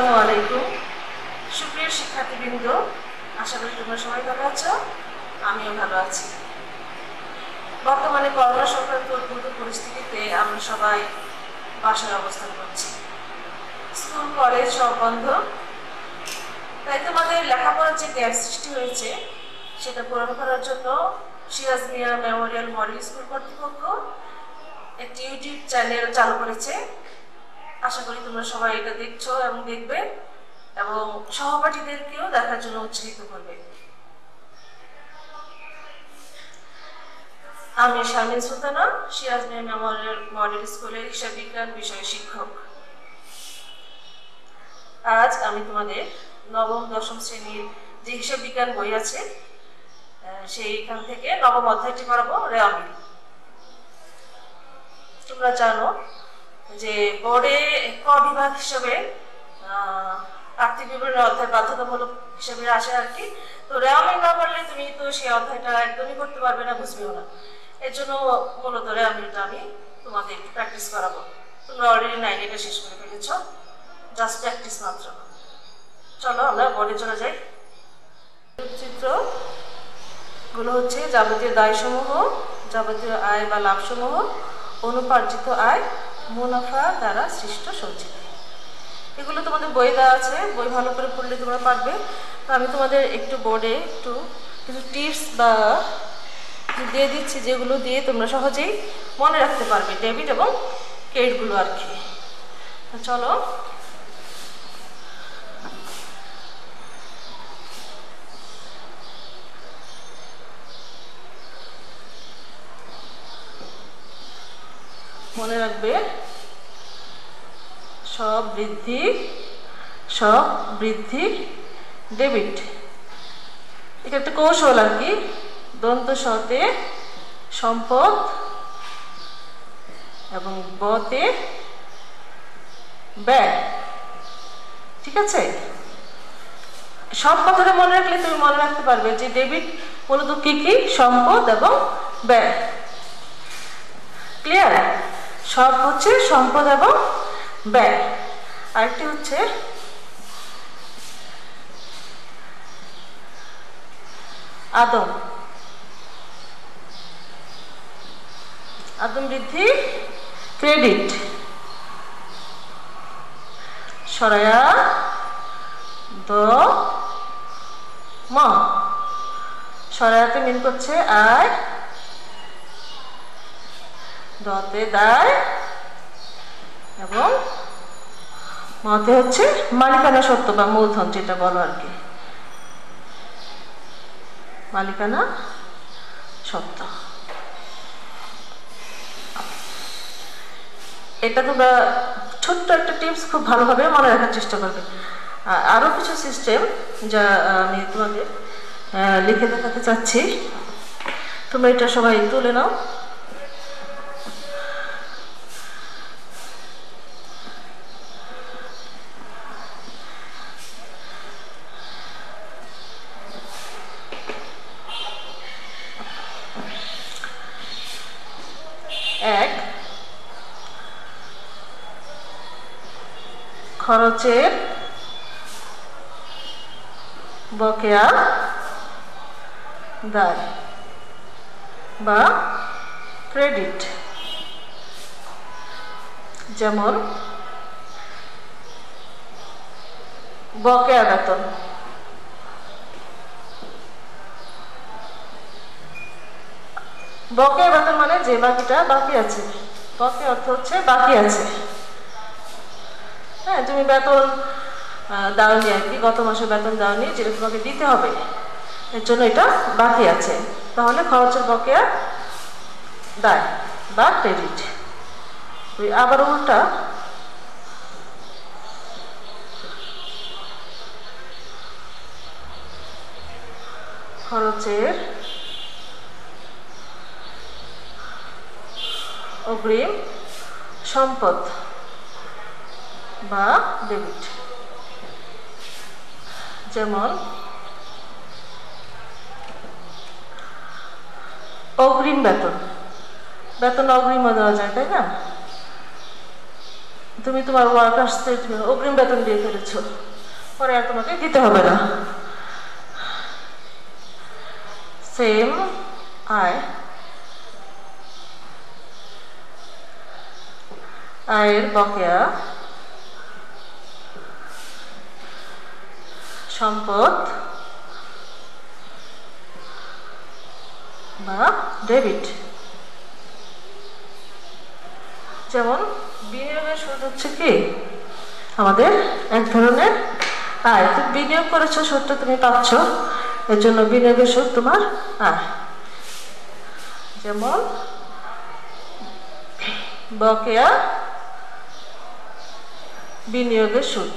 আসসালামু আলাইকুম। সুপ্রিয় শিক্ষার্থীবৃন্দ, আশা করি তোমরা সবাই ভালো আছো? আমিও ভালো আছি। বর্তমানে করোনা সংক্রান্ত উদ্ভূত পরিস্থিতিতে আমরা সবাই বাসায় অবস্থান করছি। স্কুল, কলেজ সব বন্ধ। তাই তোমাদের লেখাপড়ার যে গ্যাপ সৃষ্টি হয়েছে, সেটা পূরণ করার জন্য Siraj Mia memorial model school কর্তৃপক্ষ একটি ইউটিউব চ্যানেল চালু করেছে। আশা করি তোমরা সবাই এটা দেখছ এবং দেখবে এবং সহপাঠীদেরকেও দেখার জন্য উৎসাহিত করবে। আমি শারমিন সুলতানা, সিরাজ মেমোরিয়াল মডেল স্কুলের হিসাব বিজ্ঞান বিষয়ের শিক্ষক। আজ আমি তোমাদের নবম, দশম শ্রেণির যে হিসাব বিজ্ঞান বই আছে সেইখান থেকে নবম অধ্যায়টি করাবো রেওয়ামিল তোমরা জানো যে বোর্ডে ক বিভাগ হিসেবে আর্থিক বিবরণী অধ্যায় বাধ্যতামূলক হিসেবে আসে আর কি। তো রেওয়ামিল না পারলে তুমি তো সেই অধ্যায়টা একদমই করতে পারবে না, বুঝবেও না। এর জন্য মূলত রেওয়ামিলটা আমি তোমাদের প্র্যাকটিস করাবো। তোমরা অলরেডি নাইন এটা শেষ করে ফেলেছ। জাস্ট প্র্যাকটিস মাত্র। চলো আমরা বোর্ডে চলে যাই। চিত্রগুলো হচ্ছে যাবতীয় দায়সমূহ, যাবতীয় আয় বা লাভসমূহ, অনুপার্জিত আয় মুনাফা দ্বারা সৃষ্ট সঞ্চিত এগুলো তোমাদের বই দেওয়া আছে, বই ভালো করে পড়লে তোমরা পারবে। তো আমি তোমাদের একটু বোর্ডে একটু কিছু টিপস বা দিয়ে দিচ্ছি, যেগুলো দিয়ে তোমরা সহজেই মনে রাখতে পারবে ডেবিট এবং ক্রেডিটগুলো আর কি। চলো মনে রাখবে? সব বৃদ্ধি সব বৃদ্ধি ডেবিট এটা একটা কৌশল আর কি? দন্ত সতে সম্পদ এবং বতে ব্যয়। ঠিক আছে? সব কথাটা মনে রাখলে তুমি মনে রাখতে পারবে যে ডেবিট মূলত কি কি? সম্পদ এবং ব্যয়। ক্লিয়ার সব হচ্ছে সম্পদ এবং ব্যয়। আরেকটি হচ্ছে আদম। আদম বৃদ্ধি, ক্রেডিট। সরায়া, দ, ম। সরায়াতে মিন করছে আয় দতে দায় এবং মতে হচ্ছে মালিকানা সত্য বা মূলধন যেটা বলো আর কি। মালিকানা সত্য। এটা তোমরা ছোট্ট একটা টিপস খুব ভালোভাবে মনে রাখার চেষ্টা করবে। আর আরও কিছু সিস্টেম যা আমি তোমাদের লিখে দেখাতে চাচ্ছি। তোমরা এটা সবাই তুলে নাও। এক খরচের বকেয়া দায় বা ক্রেডিট। যেমন বকেয়া বেতন। বকেয়া বেতন মানে যে বাকিটা বাকি আছে। বকেয়া অর্থ হচ্ছে বাকি আছে। হ্যাঁ তুমি বেতন দাওনি আর কি, গত মাসে বেতন দাওনি, যেটা তোমাকে দিতে হবে, এর জন্য এটা বাকি আছে। তাহলে খরচের বকেয়া দায় বা ক্রেডিট আবার উল্টা, খরচের অগ্রিম সম্পদ বা ডেবিট যেমন অগ্রিম বেতন। বেতন অগ্রিমও দেওয়া যায়, তাই না? তুমি তোমার ওয়ার্কার্সদের অগ্রিম বেতন দিয়ে ফেলেছ। পরে আর তোমাকে দিতে হবে না। সেম আয় আয়ের বকেয়া সম্পদ বা ডেবিট যেমন বিনিয়োগের সুদ হচ্ছে কি? আমাদের এক ধরনের আয়। তুমি বিনিয়োগ করেছ সুদটা তুমি পাচ্ছ। এর জন্য বিনিয়োগের সুদ তোমার আয়। যেমন বকেয়া বিনিয়োগের সুদ।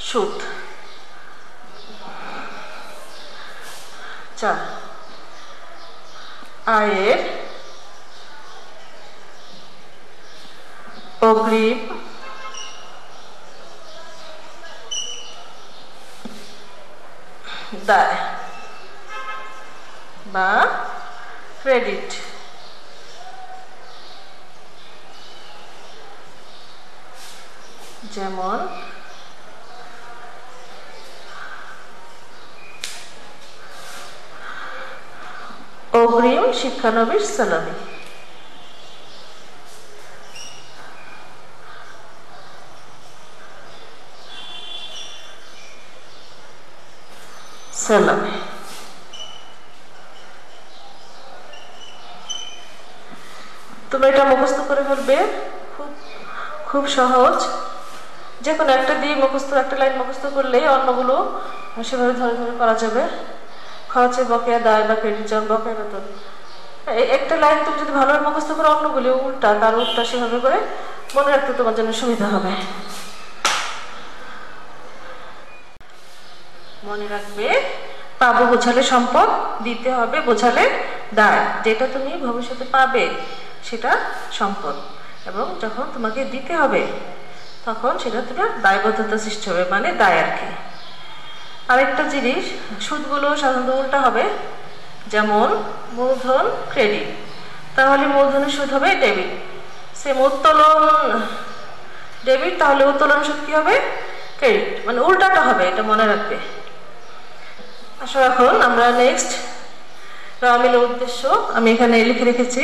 সুদ। চার আয়ের অগ্রিম দায় বা ক্রেডিট। যেমন অগ্রিম শিক্ষানবিশ সালামি। সালামি। তুমি এটা মুখস্থ করে ফেলবে? খুব খুব সহজ। যে কোনো একটা দিয়ে মুখস্থ, একটা লাইন মুখস্থ করলেই অন্যগুলো সেভাবে ধরে ধরে করা যাবে। খরচের বকেয়া দায় বা ক্রেডিট যেমন বকেয়া বেতন। একটা লাইন তুমি যদি ভালোভাবে মুখস্থ করো অন্যগুলি উল্টা, তার উল্টা সেভাবে করে মনে রাখতে তোমার জন্য সুবিধা হবে। মনে রাখবে, পাবো বোঝালে সম্পদ, দিতে হবে বোঝালে দায়। যেটা তুমি ভবিষ্যতে পাবে, সেটা সম্পদ। এবং যখন তোমাকে দিতে হবে তখন সেটা তোমার দায়বদ্ধতা সৃষ্টি হবে মানে দায় আর কি। আরেকটা জিনিস, সুদগুলো সাধারণত উল্টা হবে, যেমন মূলধন ক্রেডিট তাহলে মূলধনের সুদ হবে ডেবিট সেম উত্তোলন ডেবিট তাহলে উত্তোলন সুদ কী হবে? ক্রেডিট মানে উল্টাটা হবে, এটা মনে রাখবে। আসো এখন আমরা নেক্সট রামিলের উদ্দেশ্য, আমি এখানে লিখে রেখেছি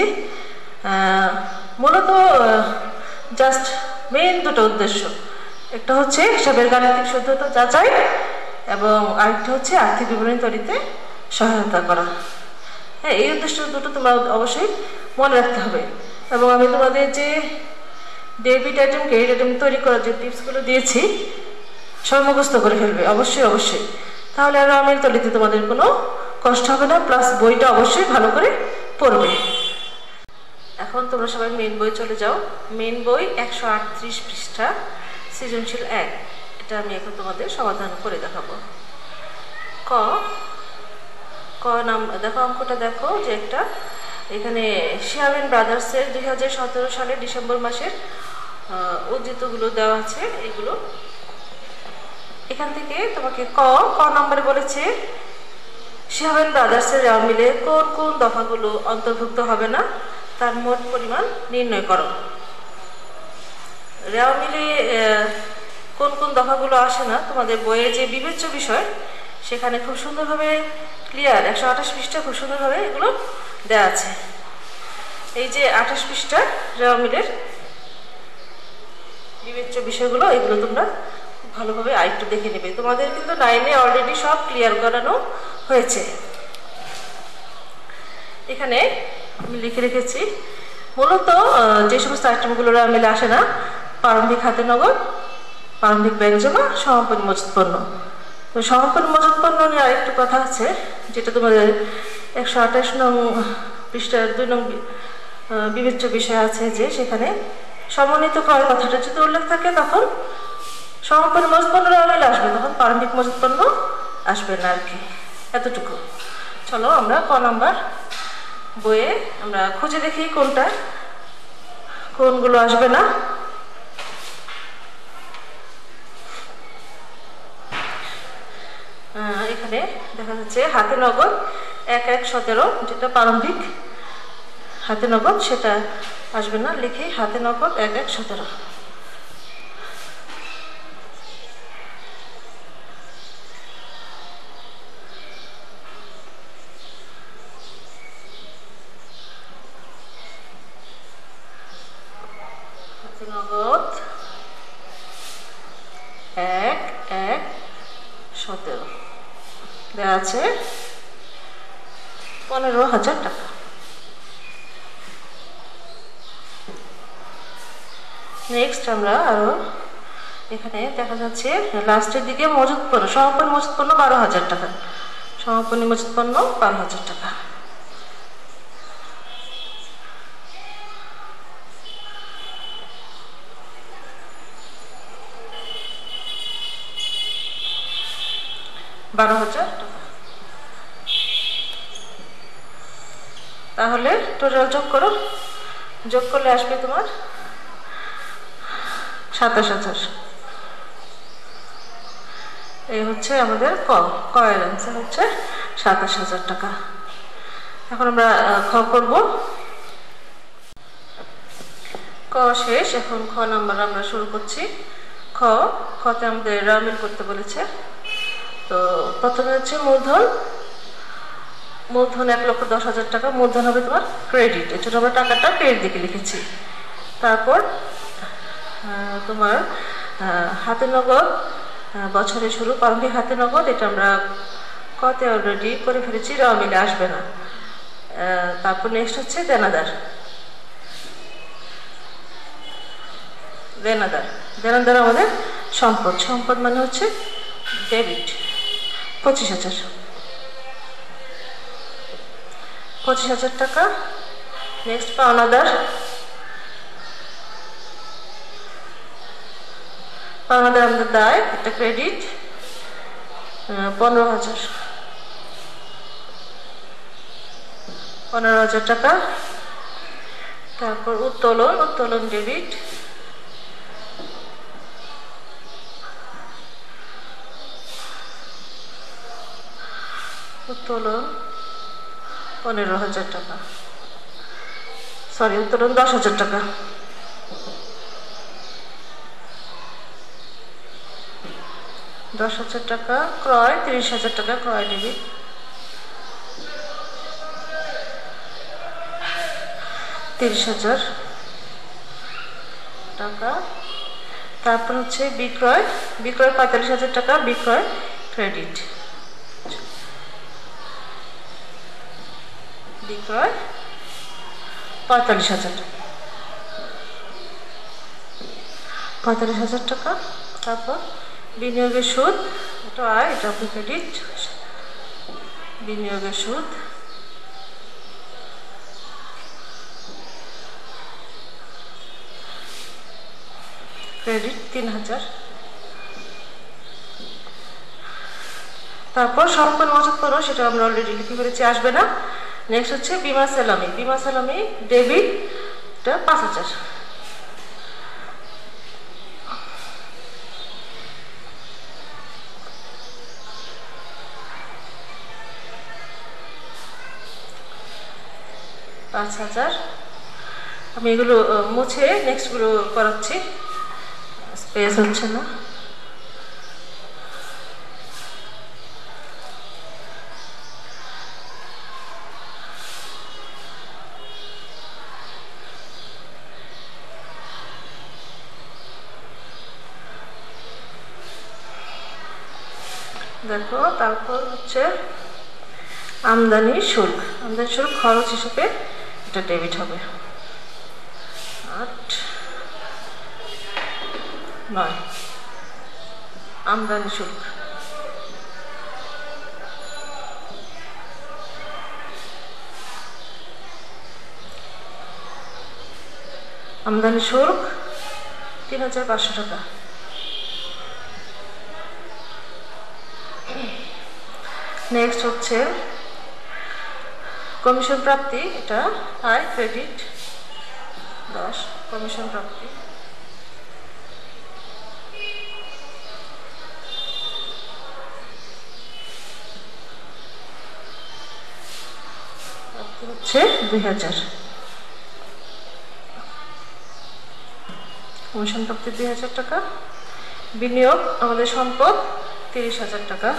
মূলত জাস্ট মেইন দুটো উদ্দেশ্য। একটা হচ্ছে হিসাবের গাণিতিক শুদ্ধতা যাচাই এবং আরেকটা হচ্ছে আর্থিক বিবরণী তৈরিতে সহায়তা করা। হ্যাঁ এই উদ্দেশ্য দুটো তোমরা অবশ্যই মনে রাখতে হবে। এবং আমি তোমাদের যে ডেবিট আইটেম ক্রেডিট আইটেম তৈরি করার যে টিপসগুলো দিয়েছি সব মুখস্থ করে ফেলবে। অবশ্যই অবশ্যই। তাহলে আর আমের তলিতে তোমাদের কোনো কষ্ট হবে না। প্লাস বইটা অবশ্যই ভালো করে পড়বে। এখন তোমরা সবাই মেন বই চলে যাও। মেন বই একশো আটত্রিশ পৃষ্ঠা, সৃজনশীল এক। এটা আমি এখন তোমাদের সমাধান করে দেখাবো। ক ক নাম, দেখো অঙ্কটা দেখো যে একটা, এখানে শিয়াবেন ব্রাদার্সের দুই হাজার সতেরো সালের ডিসেম্বর মাসের উদ্ধৃতগুলো দেওয়া আছে, এগুলো। এখান থেকে তোমাকে ক ক নম্বরে বলেছে শিহাবেন ব্রাদার্সের মিলে কোন কোন দফাগুলো অন্তর্ভুক্ত হবে না? তার মোট পরিমাণ নির্ণয় করো। রেওয়া মিলে কোন কোন দফাগুলো আসে না, তোমাদের বইয়ে যে বিবেচ্য বিষয়, সেখানে খুব সুন্দরভাবে ক্লিয়ার একশো আঠাশ পৃষ্ঠা খুব সুন্দরভাবে এগুলো দেওয়া আছে। এই যে আঠাশ পৃষ্ঠা রেওয়া মিলের বিবেচ্য বিষয়গুলো, এগুলো তোমরা ভালোভাবে আরেকটু দেখে নেবে। তোমাদের কিন্তু নাইনে অলরেডি সব ক্লিয়ার করানো হয়েছে। এখানে আমি লিখে রেখেছি। মূলত যে সমস্ত আইটেমগুলো মিলে আসে না, প্রারম্ভিক হাতে নগদ, প্রারম্ভিক ব্যাংক জমা, সমাপনী মজুত পণ্য। তো সমাপনী মজুত পণ্য নিয়ে আরেকটু কথা আছে, যেটা তোমাদের একশো আঠাশ নং পৃষ্ঠার দুই নং বিবেচ্য বিষয় আছে যে সেখানে সমন্বিত ক্রয় কথাটা যদি উল্লেখ থাকে, তখন সমাপনী মজুত পণ্য মিলে আসবে, তখন প্রারম্ভিক মজুত পণ্য আসবে না আর কি। এতটুকু। চলো আমরা ক নাম্বার বইয়ে আমরা খুঁজে দেখি কোনটা, কোনগুলো আসবে না। এখানে দেখা যাচ্ছে হাতে নগদ এক এক সতেরো, যেটা প্রারম্ভিক হাতে নগদ, সেটা আসবে না। লিখি হাতে নগদ এক এক সতেরো। নগদ এক এক, সতেরো। দেওয়া আছে পনেরো হাজার টাকা। নেক্সট আমরা আরও এখানে দেখা যাচ্ছে লাস্টের দিকে মজুত পণ্য, সমাপনী মজুত পণ্য বারো হাজার টাকা। সমাপনী মজুত পণ্য বারো হাজার টাকা। বারো হাজার। তাহলে টোটাল যোগ করো। যোগ করলে আসবে তোমার সাতাশ হাজার। এই হচ্ছে আমাদের ক কয়ের অ্যান্সার হচ্ছে সাতাশ হাজার টাকা। এখন আমরা খ করব। ক শেষ, এখন খ নাম্বার আমরা শুরু করছি। খ খতে আমাদের রামিল করতে বলেছে। তো প্রথমে হচ্ছে মূলধন। মূলধন এক লক্ষ দশ হাজার টাকা। মূলধন হবে তোমার ক্রেডিট এর জন্য আমরা টাকাটা ক্রেডিট দিকে লিখেছি। তারপর তোমার হাতে নগদ বছরের শুরু প্রারম্ভিক হাতে নগদ, এটা আমরা কতে অলরেডি করে ফেলেছি র মিলে আসবে না। তারপর নেক্সট হচ্ছে দেনাদার। দেনাদার। দেনাদার আমাদের সম্পদ। সম্পদ মানে হচ্ছে ডেবিট পঁচিশ হাজার। পঁচিশ হাজার টাকা। নেক্সট পাওনাদার পাওনাদার আমাদের দায়, একটা ক্রেডিট পনেরো হাজার। পনেরো হাজার টাকা। তারপর উত্তোলন উত্তোলন ডেবিট উত্তোলন পনেরো হাজার টাকা। সরি উত্তোলন দশ হাজার টাকা। দশ হাজার টাকা ক্রয়, তিরিশ হাজার টাকা ক্রয় ডেবিট তিরিশ হাজার টাকা। তারপর হচ্ছে বিক্রয় বিক্রয় পঁয়তাল্লিশ হাজার টাকা, বিক্রয় ক্রেডিট বিক্রয় পঁয়তাল্লিশ হাজার। টাকা পঁয়তাল্লিশ হাজার টাকা, তারপর বিনিয়োগের সুদ, এটা আয় এটা ক্রেডিট বিনিয়োগের সুদ। ক্রেডিট তিন হাজার। তারপর সম্পন্ন মজুত করো সেটা আমরা অলরেডি লিখে ফেলেছি, আসবে না। নেক্সট হচ্ছে বিমা সালামি। বিমা সালামি ডেবিট পাঁচ হাজার। পাঁচ হাজার। আমি এগুলো মুছে নেক্সটগুলো করাচ্ছি। স্পেস হচ্ছে না। দেখো, তারপর হচ্ছে আমদানি শুল্ক। আমদানি শুল্ক খরচ হিসেবে এটা ডেবিট হবে। আট, নয়। আমদানি শুল্ক। আমদানি শুল্ক তিন হাজার পাঁচশো টাকা। নেক্সট হচ্ছে কমিশন প্রাপ্তি, এটা আয় ক্রেডিট দশ কমিশন প্রাপ্তি। হচ্ছে দুই হাজার। কমিশন প্রাপ্তি দুই হাজার টাকা। বিনিয়োগ, আমাদের সম্পদ তিরিশ হাজার টাকা।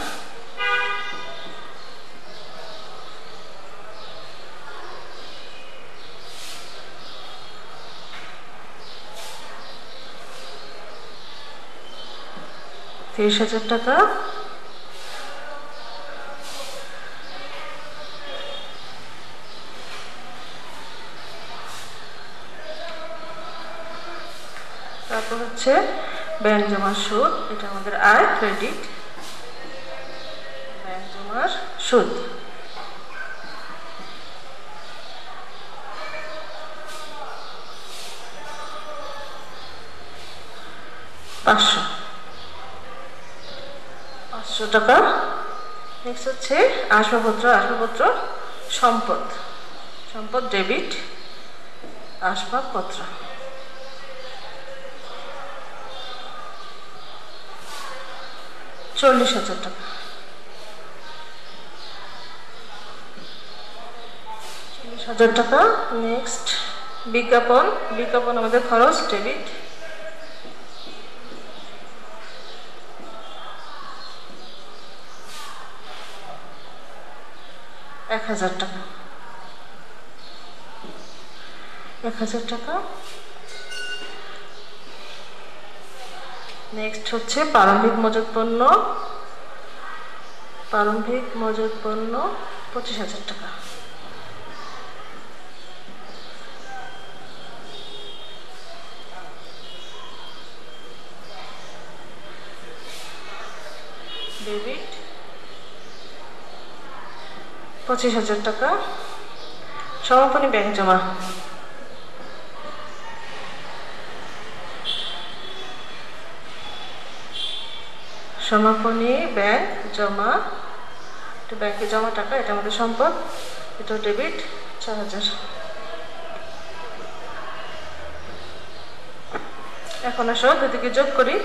তিরিশ হাজার টাকা। তারপর হচ্ছে ব্যাংক জমার সুদ, এটা আমাদের আয় ক্রেডিট ব্যাংক জমার সুদ পাঁচশো পাঁচশো টাকা। নেক্সট হচ্ছে আসবাবপত্র আসবাবপত্র সম্পদ। সম্পদ ডেবিট আসবাবপত্র। চল্লিশ হাজার টাকা। চল্লিশ হাজার টাকা। নেক্সট বিজ্ঞাপন। বিজ্ঞাপন আমাদের খরচ ডেবিট এক হাজার টাকা। এক হাজার টাকা। নেক্সট হচ্ছে প্রারম্ভিক মজুত পণ্য। প্রারম্ভিক মজুত পণ্য পঁচিশ হাজার টাকা। ডেবিট পঁচিশ হাজার টাকা। সমাপনী ব্যাংক জমা। সমাপনী ব্যাংক জমা। ব্যাংকে জমা টাকা, এটা আমাদের সম্পদ। এটা ডেবিট ছ হাজার। এখন আসো, দুদিকে যোগ করি।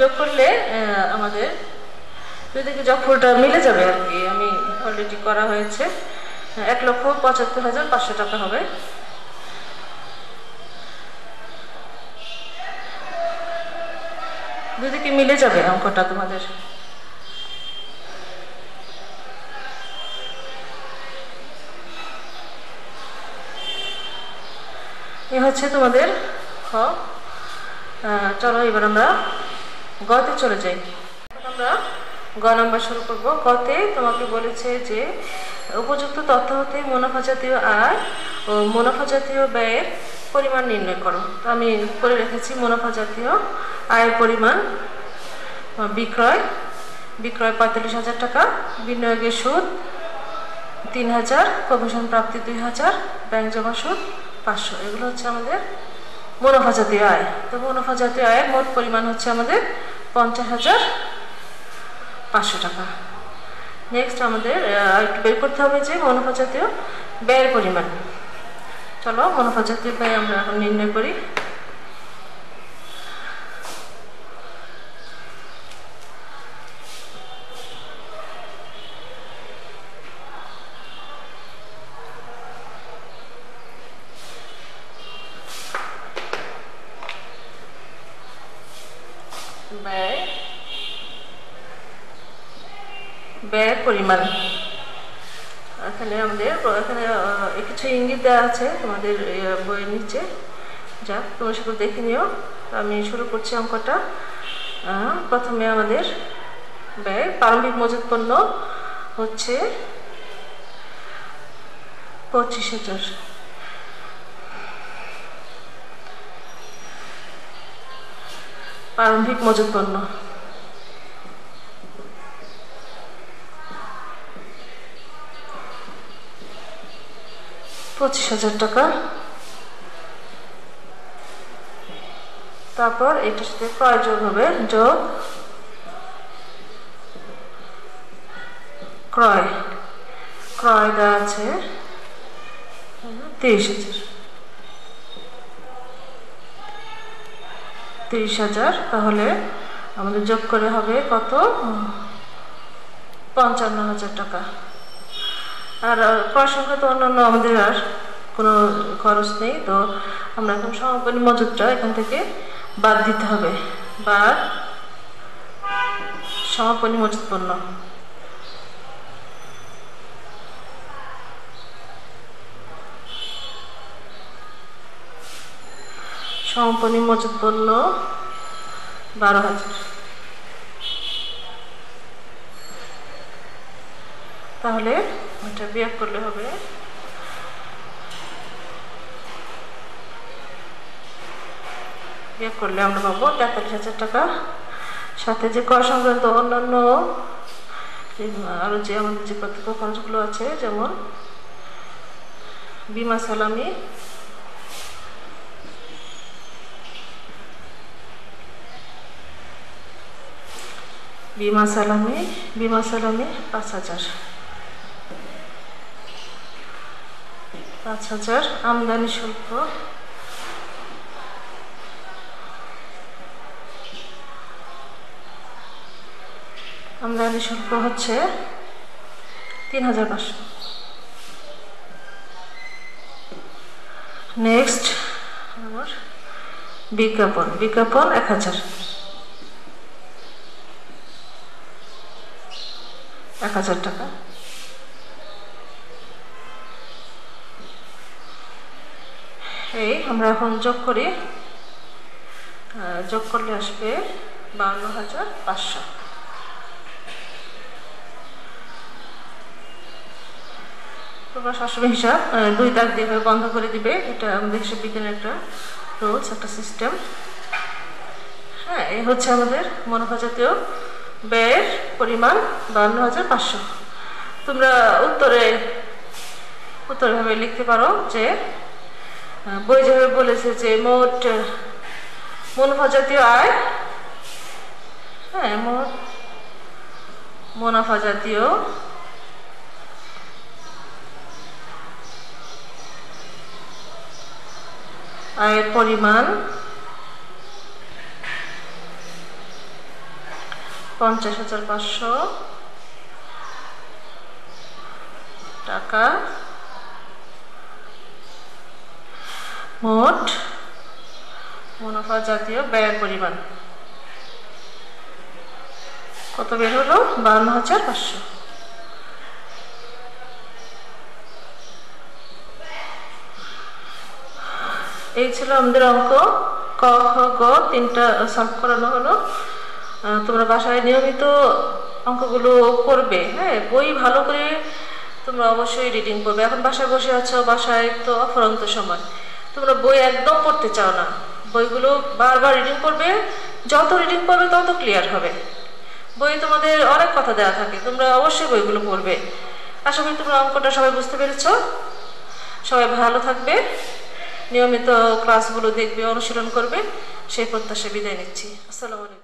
যোগ করলে আমাদের দুদিকে যোগফলটা মিলে যাবে আর কি। আমি অলরেডি করা হয়েছে। এক লক্ষ পঁচাত্তর হাজার পাঁচশো টাকা হবে। দুদিকে মিলে যাবে অঙ্কটা তোমাদের। এ হচ্ছে তোমাদের খ। চলো এবার আমরা গতে চলে যাই। আমরা গ শুরু করব। গতে তোমাকে বলেছে যে, উপযুক্ত তথ্য হতে মুনাফা জাতীয় আয় মুনাফা জাতীয় ব্যয়ের পরিমাণ নির্ণয় করো। তো আমি করে রেখেছি মুনাফা জাতীয় আয়ের পরিমাণ বিক্রয়। বিক্রয় পঁয়তাল্লিশ হাজার টাকা, বিনিয়োগের সুদ তিন হাজার, কমিশন প্রাপ্তি দুই হাজার, ব্যাংক জমা সুদ পাঁচশো। এগুলো হচ্ছে আমাদের মুনাফা জাতীয় আয়। তো মুনাফা জাতীয় আয়ের মোট পরিমাণ হচ্ছে আমাদের পঞ্চাশ হাজার পাঁচশো টাকা। নেক্সট আমাদের একটু বের করতে হবে যে মনোফা জাতীয় ব্যয়ের পরিমাণ। চলো মনোফা জাতীয় ব্যয় আমরা এখন নির্ণয় করি ব্যয় ব্যয়ের পরিমাণ এখানে আমাদের এখানে আহ, কিছু ইঙ্গিত দেওয়া আছে, তোমাদের বইয়ের নিচে। যাক, তোমরা সেগুলো দেখে নিও। আমি শুরু করছি অঙ্কটা। প্রথমে আমাদের ব্যয়, প্রারম্ভিক মজুত পণ্য হচ্ছে পঁচিশ হাজার। প্রারম্ভিক মজুত পণ্য। পঁচিশ হাজার টাকা। তারপর এটার সাথে ক্রয় হবে, যোগ ক্রয়। ক্রয় দেওয়া আছে তিরিশ হাজার। তিরিশ হাজার, তাহলে আমাদের যোগ করে হবে কত? পঞ্চান্ন হাজার টাকা। আর সংখ্যা তো অন্যান্য আমাদের আর কোনো খরচ নেই, তো আমরা এখন সমাপনী মজুদটা এখান থেকে বাদ দিতে হবে। বাদ সমাপনী মজুত পণ্য। সমাপনী মজুত পণ্য বারো হাজার। তাহলে এটা বিয়োগ করলে হবে। বিয়োগ করলে আমরা পাবো তেতাল্লিশ হাজার টাকা। সাথে যে কর সংক্রান্ত অন্যান্য আরও যে আমাদের যে প্রত্যক্ষ খরচগুলো আছে, যেমন বিমা সালামি বিমা সালামি বিমা সালামি পাঁচ হাজার। পাঁচ হাজার, আমদানি শুল্ক আমদানি শুল্ক হচ্ছে তিন হাজার পাঁচশো। নেক্সট আমার বিজ্ঞাপন। বিজ্ঞাপন এক হাজার। এক হাজার টাকা। এই আমরা এখন যোগ করি যোগ করলে আসবে বাউন্ন হাজার পাঁচশো। তোমরা সবসময় হিসাব দুই দাগ দিয়ে বন্ধ করে দিবে। এটা আমাদের হিসাব বিজ্ঞানের একটা রুলস একটা সিস্টেম হ্যাঁ এই হচ্ছে আমাদের মুনাফা জাতীয় ব্যয়ের পরিমাণ বান্ন হাজার পাঁচশো। তোমরা উত্তরে উত্তরে ভাবে লিখতে পারো যে বই বলেছে যে মোট মুনাফা জাতীয় আয় হ্যাঁ মোট মুনাফা জাতীয় আয়ের পরিমাণ পঞ্চাশ হাজার পাঁচশো টাকা। মোট মুনাফা জাতীয় ব্যয়ের পরিমাণ। কত বের হলো? বান্ন হাজার পাঁচশো। এই ছিল আমাদের অঙ্ক। ক, খ, গ তিনটা সলভ করানো হলো। তোমরা বাসায় নিয়মিত অঙ্কগুলো করবে। হ্যাঁ বই ভালো করে তোমরা অবশ্যই রিডিং করবে। এখন বাসায় বসে আছো, বাসায় তো অফরন্ত সময়। তোমরা বই একদম পড়তে চাও না। বইগুলো বারবার রিডিং করবে, যত রিডিং করবে তত ক্লিয়ার হবে। বই তোমাদের অনেক কথা দেওয়া থাকে, তোমরা অবশ্যই বইগুলো পড়বে। আশা করি তোমরা অঙ্কটা সবাই বুঝতে পেরেছ। সবাই ভালো থাকবে। নিয়মিত ক্লাসগুলো দেখবে, অনুশীলন করবে। সেই প্রত্যাশা বিদায় নিচ্ছি। আসসালামু আলাইকুম।